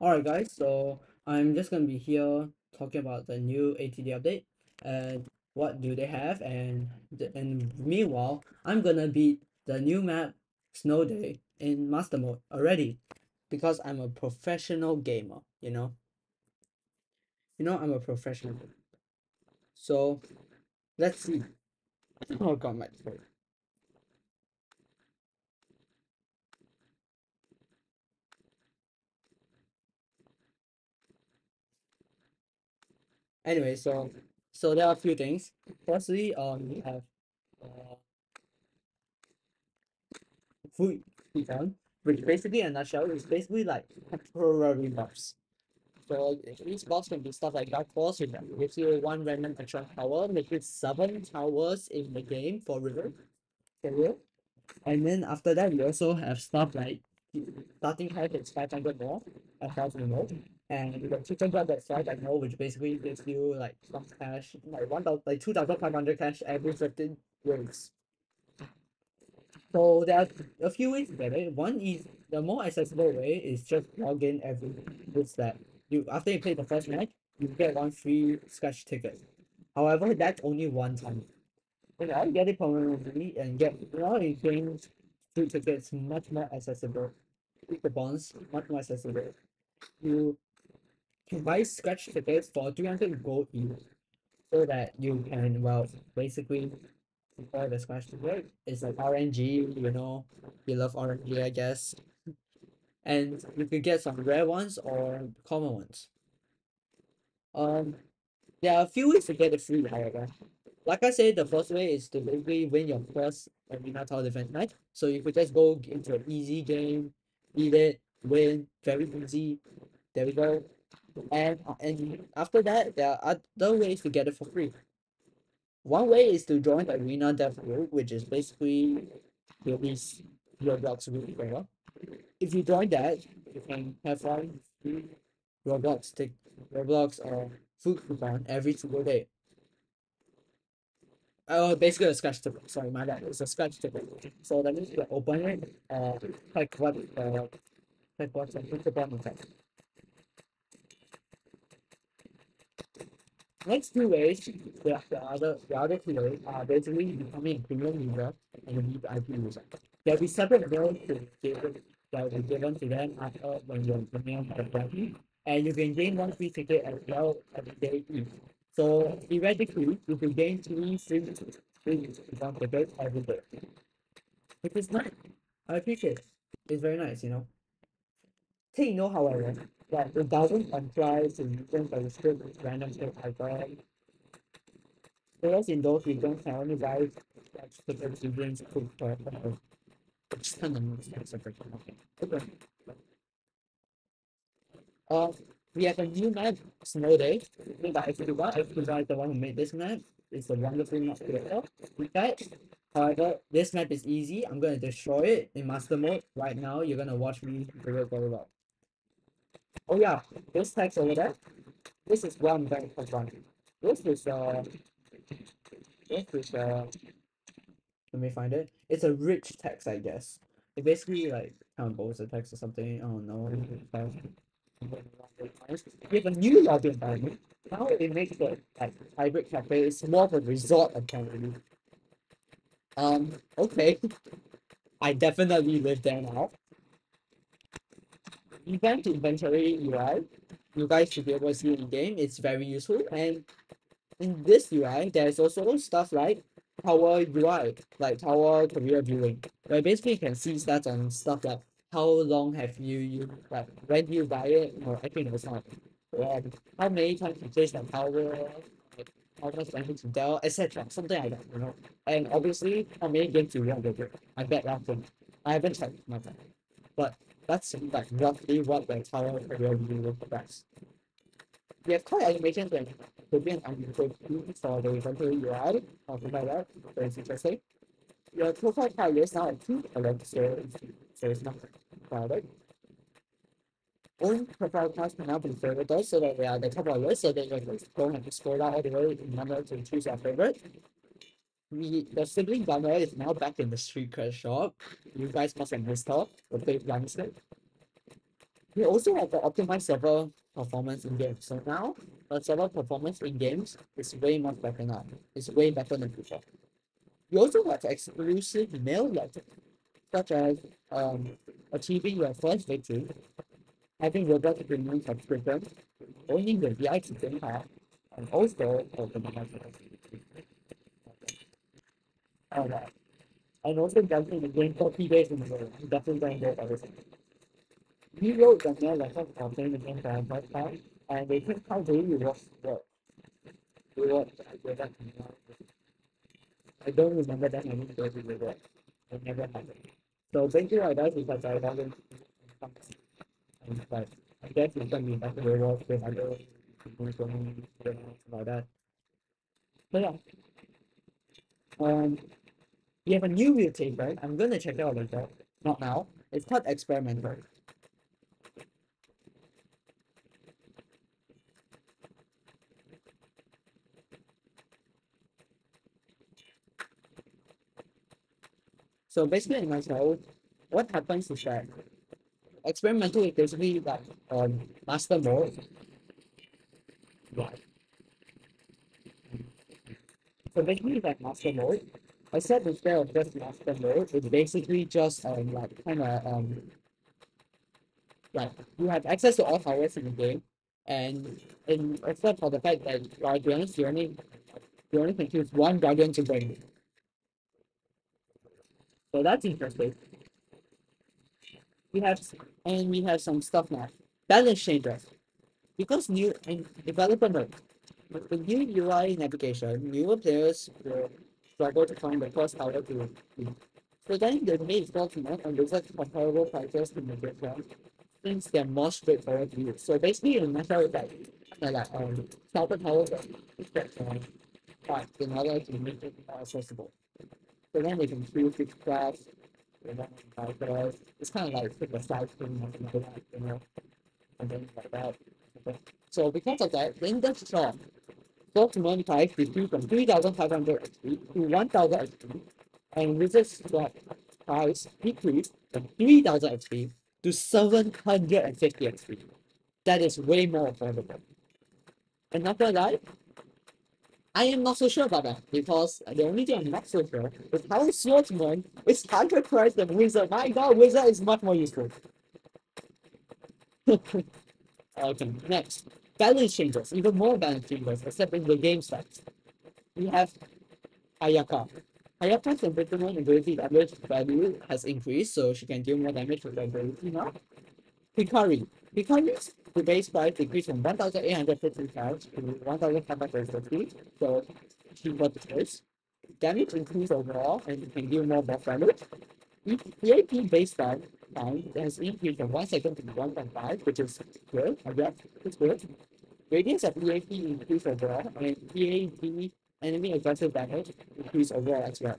Alright guys, so I'm just gonna be here talking about the new ATD update and what do they have and and meanwhile I'm gonna beat the new map Snow Day in master mode already because I'm a professional gamer, you know. You know I'm a professional. So let's see. Oh god my throat. Anyway, so so there are a few things. Firstly, um we have uh food coupon, which basically in a nutshell is basically like temporary buffs. So these buffs can be stuff like Dark Force, which gives you one random extra tower, make it seven towers in the game for river. And then after that we also have stuff like starting health is 500 more, a thousand more. And you got chicken blood that's five I know, which basically gives you like some cash, like one thousand like two thousand five hundred cash every 15 weeks. So there are a few ways to get it. One is the more accessible way is just log in every with that. You after you play the first match, you get one free scratch ticket. However, that's only one time. You know, get it permanently and get you know you gain free tickets much more accessible. The bonds much more accessible. You buy scratch tickets for 300 gold each so that you can well basically before the scratch ticket it's like RNG, you know, you love RNG I guess. And you can get some rare ones or common ones. Um there are a few ways to get it free however. Like I said, the first way is to basically win your first arena tower defense match. So you could just go into an easy game, beat it, win, very easy. There we go. And and after that, there are other ways to get it for free. One way is to join the arena dev group, which is basically release Roblox really well. If you join that, you can have free Roblox take Roblox or food coupon every single day. Oh, basically a scratch ticket. Sorry, my bad. It's a scratch ticket. So that means you open it, uh, like what, uh, like what's the coupon effect. Next two ways, the, the other the other two ways are basically becoming a premium user and a VIP user. There'll be separate given that will be given to them after when you're premium the VIP, and you can gain one free ticket as well every day each. So theoretically, you can gain three free free one tickets every day. Which is nice. I appreciate it. It's very nice, you know. Take note, however, that it doesn't apply to regions that restrict random pick icon. Players in those regions can only buy specific regions to per player. Which kind of makes sense of it. Okay. Uh, we have a new map, Snow Day, made by Xtuba. Xtuba is the one who made this map. It's a wonderful map creator. We got However, this map is easy. I'm gonna destroy it in master mode right now. You're gonna watch me do it very well. Oh yeah, this text over there. This is one very one. This is uh this is uh let me find it. It's a rich text, I guess. It basically like compose a text or something. I don't know. Have a new lobby environment. Now it makes the like hybrid cafe it's more of a resort academy. Um, okay. I definitely live there now. Event inventory UI, you guys should be able to see in game. It's very useful. And in this UI, there's also stuff like tower UI, like tower career viewing, where basically you can see stats on stuff like how long have you you like when you buy it or actually no it's not. And how many times you place that tower, like how much damage you dealt, etc. Something like that, you know. And obviously how many games you won with it. I bet that. I haven't checked my time. But that's like roughly what the tower career view will progress. We have quite animations and could be an unusual for the inventory UI, something like that. It's interesting. Your profile tile is now empty, alert so, so it's not crowded. Own profile cards can now be favorited so that they are the top of the list so that you don't have to scroll down all the way in number to choose your favorite. We, the sibling bummer is now back in the street cred shop. You guys must have missed her, the big youngster. We also have the optimized server performance in games. So now the server performance in games is way much better now. It's way better than before. We also have exclusive mail letters, such as um, achieving your first victory, having Roblox premium subscription, owning the VIP pass, and also organizing Alright. And also jumping the game for three days in a row. Definitely going go everything. We wrote the for playing the for the first time, and they think how daily rewards work. Rewards, I don't remember that many daily rewards. I never had it. So basically I is that I in and like I guess it's gonna be better rewards with other people information about that. So yeah. Um we have a new tape, right? I'm gonna check it out later. Not now. It's called experimental. So basically in myself, what happens is that experimental is basically like um master mode. Right. So basically like master mode. I said instead of just master mode, it's basically just um like kinda um like you have access to all powers in the game and and except for the fact that guardians you only you only can choose one guardian to bring. So that's interesting. We have and we have some stuff now. Balance changes. Because new and developer mode. With the new UI navigation, newer players will struggle to find the first tower to then they may install more and research comparable to make it well. Things get more straightforward to use. So basically in matter of like uh, like um tower towers that um in order to make it more accessible. So then they can choose which class to buy first. It's kind of like pick a thing something like that, you know, and things like that. So because of that, the index saw Stock monetize decreased from 3,500 XP to 1,000 XP, and Wizard's stock price decreased from 3,000 XP to 750 XP. That is way more affordable. And after that, I am not so sure about that because the only thing I'm not so sure is how Swordsman is higher price than Wizard. My god, Wizard is much more useful. okay, next. Balance changes, even more balance changes, except in the game stats. We have Ayaka. Ayaka's imprisonment ability damage value has increased, so she can deal more damage with her ability now. Hikari. Hikari's the base price decreased from 1,850 pounds to 1,550, so she got the first. Damage increased overall and can deal more buff damage. EAP base time has increased from 1 second to 1.5, which is good, I guess. It's good. Radius of EAP increased overall, and EAP enemy aggressive damage increased overall as well.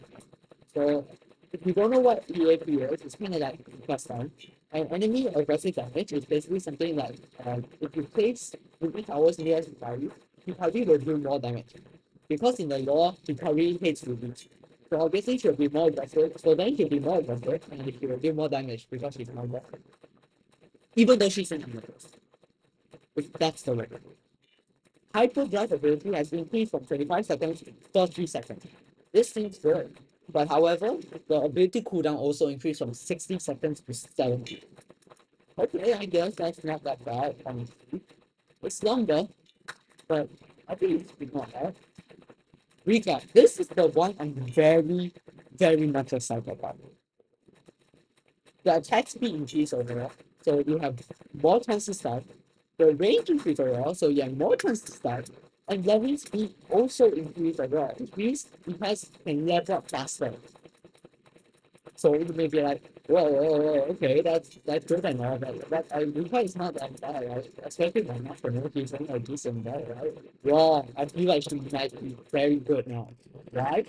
So if you don't know what EAP is, it's kind of like plus time. And enemy aggressive damage is basically something like um, if you place moving towers near Hikari, Hikari will do more damage. Because in the lore, Hikari hates Ruby. So obviously she'll be more aggressive, so then she'll be more aggressive and she will do more damage because she's more aggressive. Even though she's an amethyst. If that's the way. Hyperdrive ability has increased from 25 seconds to 30 seconds. This seems good, but however, the ability cooldown also increased from 60 seconds to 70. Okay, I guess that's not that bad. I mean, it's longer, but I think it's not bad. Recap. This is the one I'm very, very much excited about. The attack speed increase overall, so you have more chances to start. The range increase overall, so you have more chances to start. And leveling speed also increase overall. It means it has can level up faster. So it may be like, whoa, okay, that's that's good and all, but that I Luca is not that bad, right? Especially when not for no reason a decent guy, right? Wrong. I feel like she might be very good now. Right?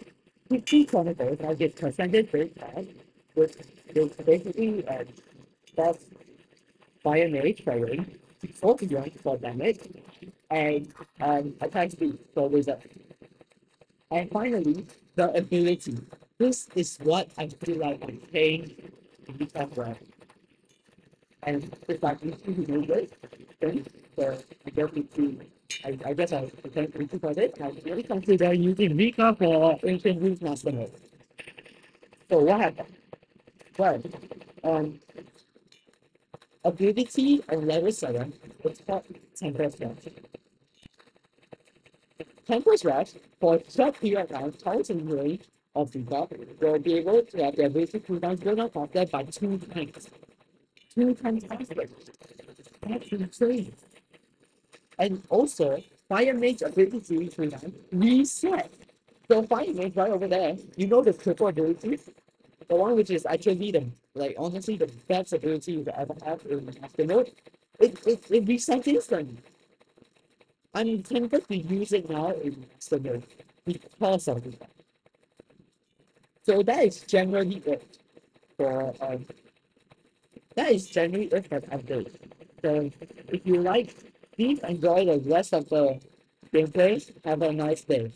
Fifty chronicles now get percentage rate back, which is basically uh buff fire mage for range, forty range for damage, and um attack speed for wizard. And finally, the ability. This is what I feel like I'm paying become right. and it's like easy to do this thing. So I guess it's the I, I guess I can you for this. I really consider using Vika for ancient Greek. So what happened? Well, um, ability on level 7 is called Tempest Rush. Tempest Rush, for a short period of time, targets in range of the god will be able to have their basic cooldowns go down faster by two times. Two times faster. That's insane. And also, Fire Mage ability cooldown reset. So Fire Mage right over there, you know the triple ability? The one which is actually the like honestly the best ability you ever have in Master Mode. It it, it resets instantly. I'm tempted to use it now in Master Mode because of it. So that is generally it for um that is generally it for the update. So if you like, please enjoy the rest of the gameplay. Have a nice day.